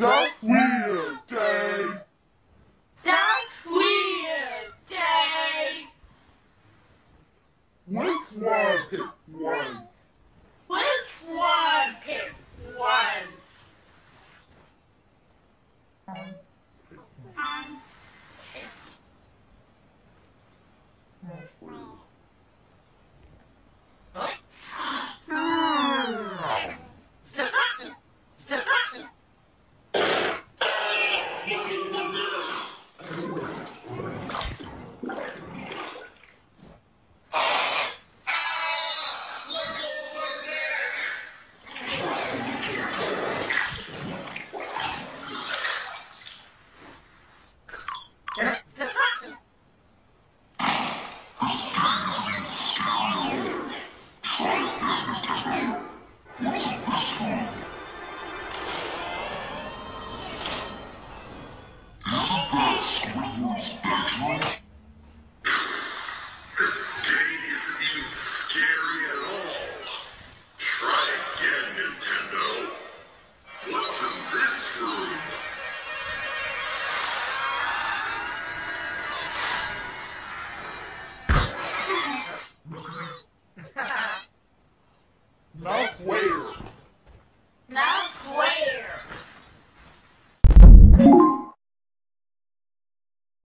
That's weird, Dave. That's weird, Dave. Which one pick one? Which one pick one? Yes. Mouth where?